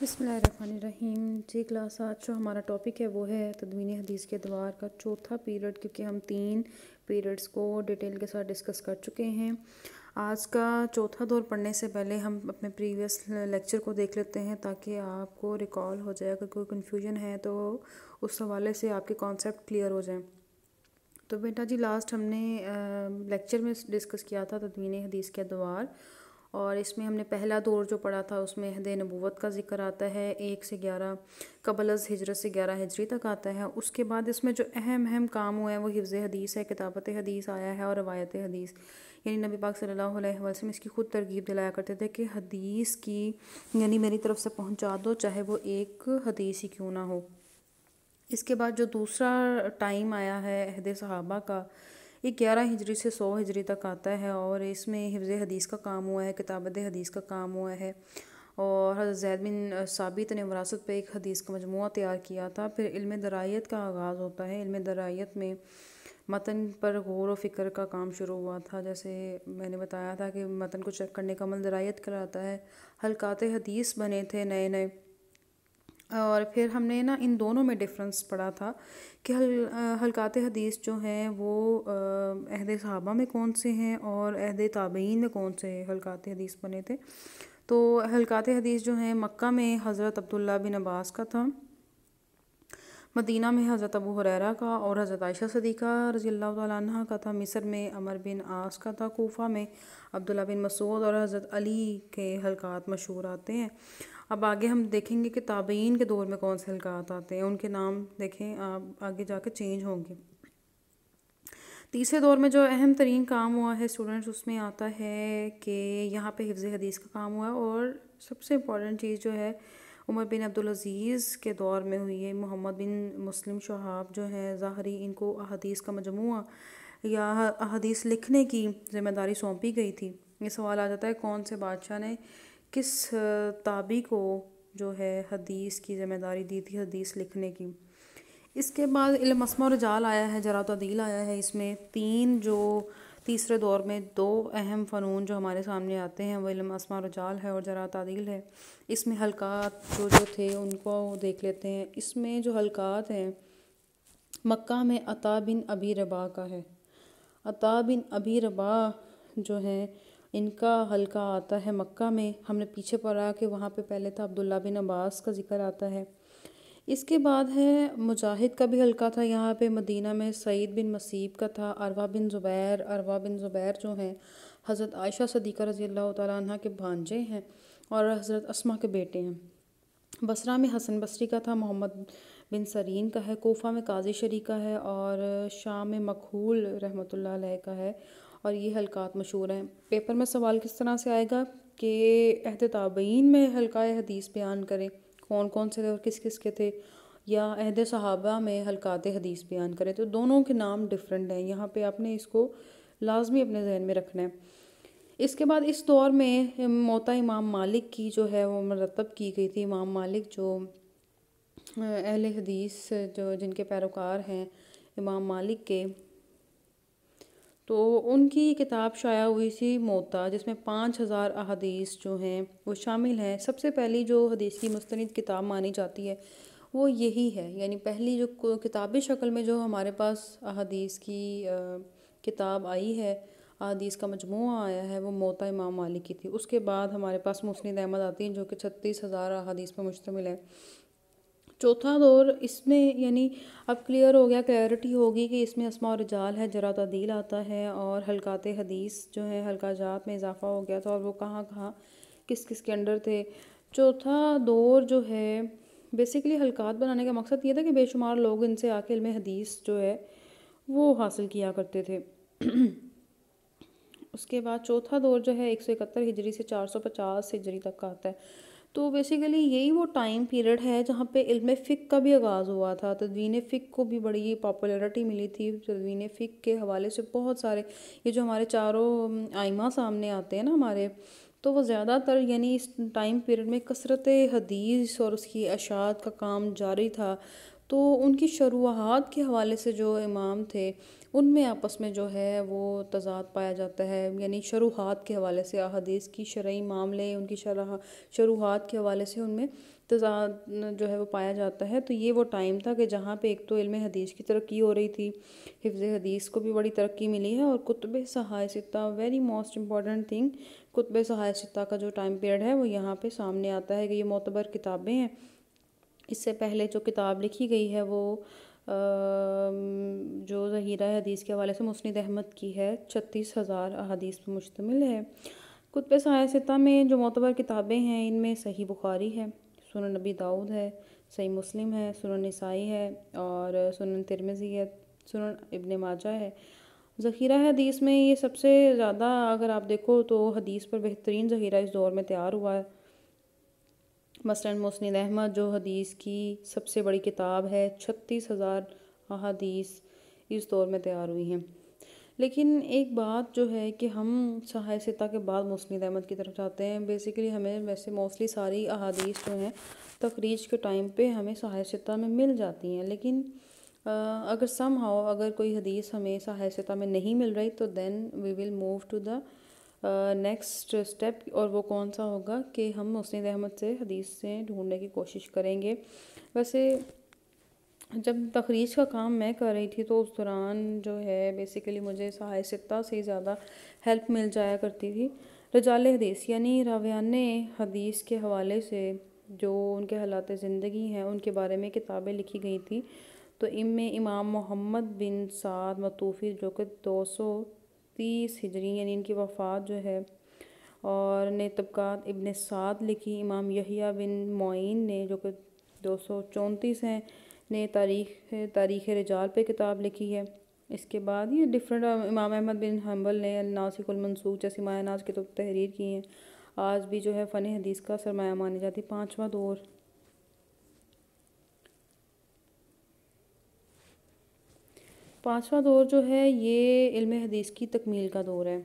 बसमीम जी, क्लास आज जो हमारा टॉपिक है, वो है तदवीन हदीस के द्वार का चौथा पीरियड क्योंकि हम तीन पीरियड्स को डिटेल के साथ डिस्कस कर चुके हैं। आज का चौथा दौर पढ़ने से पहले हम अपने प्रीवियस लेक्चर को देख लेते हैं, ताकि आपको रिकॉल हो जाए। अगर कोई कन्फ्यूज़न है तो उस हवाले से आपके कॉन्सेप्ट क्लियर हो जाएँ। तो बेटा जी लास्ट हमने लेक्चर में डिस्कस किया था तदवीन हदीस के द्वार। और इसमें हमने पहला दौर जो पढ़ा था, उसमें हद नबूत का ज़िक्र आता है, एक से ग्यारह कबलज़ हिजरत से ग्यारह हिजरी तक आता है। उसके बाद इसमें जो अहम अहम काम हुए हैं, वो हिफ्ज़ हदीस है, किताबत हदीस आया है और रवायत हदीस। यानी नबी पाक सल्लल्लाहु अलैहि वसल्लम इसकी ख़ुद तरगीब दिलाया करते थे कि हदीस की, यानी मेरी तरफ़ से पहुँचा दो, चाहे वो एक हदीस ही क्यों ना हो। इसके बाद जो दूसरा टाइम आया है अहद सहाबा का ये ग्यारह हिजरी से सौ हिजरी तक आता है और इसमें हिफ्ज़ हदीस का काम हुआ है, किताबत हदीस का काम हुआ है। और जैद बिन साबित ने वरासत पे एक हदीस का मजमू तैयार किया था। फिर इल्म दरायत का आगाज़ होता है। इल्म दरायत में मतन पर गौर व फ़िक्र का काम शुरू हुआ था। जैसे मैंने बताया था कि मतन को चेक करने का अमल दरायत कराता है। हलकात हदीस बने थे नए नए और फिर हमने ना इन दोनों में डिफरेंस पढ़ा था कि हल हलकात हदीस जो हैं वो अहद सहाबा में कौन से हैं और अहद ताबीन में कौन से हलकात हदीस बने थे। तो हलकात हदीस जो हैं मक्का में हज़रत अब्दुल्ला बिन अब्बास का था, मदीना में हज़रत अबू हुरैरा का और हज़रत आयशा सदीक़ा रज़ी अल्लाह का था, मिस्र में अमर बिन आस का था, कोफ़ा में अब्दुल्ला बिन मसूद और हज़रत अली के हलकात मशहूर आते हैं। अब आगे हम देखेंगे कि ताबीन के दौर में कौन से हल्कात आते हैं, उनके नाम देखें, आप आगे जाकर चेंज होंगे। तीसरे दौर में जो अहम तरीन काम हुआ है स्टूडेंट्स उसमें आता है कि यहाँ पे हिफ्ज़ हदीस का काम हुआ और सबसे इंपॉर्टेंट चीज़ जो है, उमर बिन अब्दुल अज़ीज़ के दौर में हुई है। मोहम्मद बिन मुस्लिम शहाब जो हैं, ज़ाहरी इनको अहदीस का मजमू या अहदीस लिखने की ज़िम्मेदारी सौंपी गई थी। ये सवाल आ जाता है कौन से बादशाह ने किस ताबी को जो है हदीस की ज़िम्मेदारी दी थी हदीस लिखने की। इसके बाद इलमसमा रजाल आया है, जरा तदील आया है इसमें। तीन जो, तीसरे दौर में दो अहम फ़नून जो हमारे सामने आते हैं, वो इलमसमा रजाल है और जरा तदील है। इसमें हलकात जो जो थे उनको देख लेते हैं। इसमें जो हलकात हैं, मक्का में अता बिन अबी रबा का है। अता बिन अबी रबा जो है इनका हल्का आता है मक्का में। हमने पीछे पढ़ा कि वहाँ पे पहले था अब्दुल्ला बिन अब्बास का ज़िक्र आता है। इसके बाद है, मुजाहिद का भी हल्का था यहाँ पे। मदीना में सईद बिन मसीब का था, अरवा बिन ज़ुबैर। अरवा बिन ज़ुबैर जो हैं, हज़रत आयशा सदीक़ा रज़ी अल्लाह के भांजे हैं और हज़रत असमा के बेटे हैं। बसरा में हसन बसरी का था, मोहम्मद बिन सरीन का है, कोफ़ा में काजी शरी का है और शाम में मखूल रहमतुल्लाह का है। और ये हलकात मशहूर हैं। पेपर में सवाल किस तरह से आएगा कि अहद ताबीन में हल्का हदीस बयान करें कौन कौन से थे और किस किस के थे? या अहद सहाबा में हलकात हदीस बयान करें। तो दोनों के नाम डिफरेंट हैं। यहाँ पे आपने इसको लाजमी अपने जहन में रखना है। इसके बाद इस दौर में मोता इमाम मालिक की जो है वो मरतब की गई थी। इमाम मालिक जो अहल हदीस जो जिनके पैरोकार हैं, इमाम मालिक के तो उनकी किताब शाया हुई थी मोता, जिसमें पाँच हज़ार अहदीस जो हैं, वो शामिल हैं। सबसे पहली जो हदीस की मुस्तनद किताब मानी जाती है, वो यही है। यानी पहली जो किताबी शक्ल में जो हमारे पास अहदीस की किताब आई है, अहदीस का मजमू आया है, वो मोता इमाम मालिक की थी। उसके बाद हमारे पास मुस्लिद अहमद आती हैं, जो कि छत्तीस हज़ार अहदीस पर मुश्तमिल है। चौथा दौर इसमें यानी अब क्लियर हो गया क्लैरिटी होगी कि इसमें असमा और जाल है, जरा तदील आता है और हलकात हदीस जो है, हल्का जात में इजाफ़ा हो गया था और वो कहाँ कहाँ, किस किस के अंडर थे। चौथा दौर जो है बेसिकली हलकात बनाने का मकसद ये था कि बेशुमार लोग इनसे आके इल्म हदीस जो है, वो हासिल किया करते थे। उसके बाद चौथा दौर जो है, एक सौ इकहत्तर हिजरी से चार सौ पचास हिजरी तक का आता है। तो बेसिकली यही वो टाइम पीरियड है जहाँ पे इल्म फ़िक का भी आगाज़ हुआ था। तदवीन फ़िक को भी बड़ी पॉपुलरिटी मिली थी। तदवीन फ़िक के हवाले से बहुत सारे, ये जो हमारे चारों आइमा सामने आते हैं ना हमारे तो वो ज़्यादातर यानी इस टाइम पीरियड में कसरत हदीस और उसकी अशात का काम जारी था। तो उनकी शुरुआत के हवाले से जो इमाम थे, उनमें आपस में जो है वो तज़ाद पाया जाता है। यानी शुरुआत के हवाले से अहदीस की शरय मामले, उनकी शरह, शुरुआत के हवाले से उनमें तज़ाद जो है वो पाया जाता है। तो ये वो टाइम था कि जहाँ पे एक तो इल्म हदीस की तरक्की हो रही थी, हिफ्ज़ हदीस को भी बड़ी तरक्की मिली है, और कुतुब सहाय सिता वेरी मोस्ट इंपॉर्टेंट थिंग कुतुब सहाय सिता का जो टाइम पीरियड है, वो यहाँ पे सामने आता है कि ये मोतबर किताबें हैं। इससे पहले जो किताब लिखी गई है वो जो ज़हीरा हदीस के हवाले से मुस्ंद अहमद की है, छत्तीस हज़ार अदीस पर मुश्तमिल है। कुतब सहायता में जो मोतबर किताबें हैं, इनमें सही बुखारी है सुन नबी दाऊद है, सही मुस्लिम है सुन नसाई है और सुन तिरमज़ी है सुन इब्न माजा है। ज़ख़ीरा हदीस में ये सबसे ज़्यादा अगर आप देखो तो हदीस पर बेहतरीन ज़ख़ीरा इस दौर में तैयार हुआ है। मसलन मुस्ंद अहमद, जो हदीस की सबसे बड़ी किताब है, छत्तीस हज़ार अदीस इस दौर में तैयार हुई हैं। लेकिन एक बात जो है कि हम सहाय सिता के बाद मुस्ंद अहमद की तरफ़ जाते हैं। बेसिकली हमें वैसे मोस्टली सारी अहादीस जो हैं तकरीज के टाइम पे हमें सहाय सिता में मिल जाती हैं। लेकिन अगर सम हाउ अगर कोई हदीस हमें सहाय सिता में नहीं मिल रही तो then we will move to the next step और वो कौन सा होगा कि हम मुस्ंद अहमद से हदीस से ढूँढने की कोशिश करेंगे। वैसे जब तखरीज का काम मैं कर रही थी तो उस दौरान जो है बेसिकली मुझे सहाय सिता से ज़्यादा हेल्प मिल जाया करती थी। रजाल हदीस यानी रावियान हदीस के हवाले से जो उनके हालात ज़िंदगी हैं, उनके बारे में किताबें लिखी गई थी। तो इनमें इमाम मोहम्मद बिन साद मतूफ़ी जो कि दो सौ तीस हिजरी, यानी इनकी वफ़ात जो है। और ने तबक़ात इबन साद लिखी, इमाम यहिया बिन मोइन ने, जो कि दो सौ चौंतीस हैं, ने तारीख़ तारीख़ रिजाल पे किताब लिखी है। इसके बाद ये डिफरेंट इमाम अहमद बिन हम्बल ने नासिकुलमनसूख जैसी मायानाज के तो तहरीर की हैं। आज भी जो है फ़न हदीस का सरमाया मानी जाती, पाँचवा दौर। पाँचवा दौर जो है, ये इल्म हदीस की तकमील का दौर है।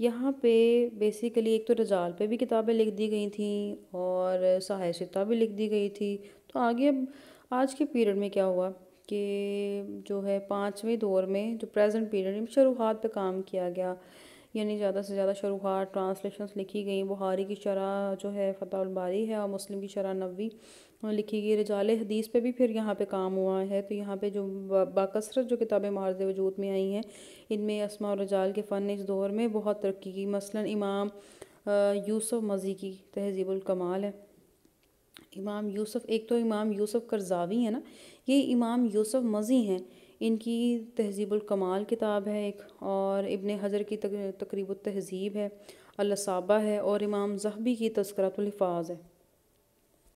यहाँ पे बेसिकली एक तो रजाल पे भी किताबें लिख दी गई थी और सहायता भी लिख दी गई थी। तो आगे अब, आज के पीरियड में क्या हुआ कि जो है पाँचवें दौर में जो प्रेजेंट पीरियड में शुरुआत पे काम किया गया, यानी ज़्यादा से ज़्यादा शुरुआत ट्रांसलेशंस लिखी गई बुहारी की शरह जो है फ़तहबारी है और मुस्लिम की शरह नबी। लिखी गई रजाल हदीस पे भी फिर यहाँ पे काम हुआ है। तो यहाँ पे जो बाकसरत जो किताबें मार्ज वजूद में आई हैं, इनमें असमा और रजाल के फ़न इस दौर में बहुत तरक्की की। मसलन इमाम यूसुफ मज़ी की तहजीबुल कमाल है। इमाम यूसुफ, एक तो इमाम यूसुफ करजावी है ना, ये इमाम यूसुफ मज़ी हैं। इनकी तहजीबुल कमाल किताब है एक, और इबन हज़र की तकरीब तहज़ीब है। अलसाबा है और इमाम जहबी की तस्करतुल्फ़ाज है।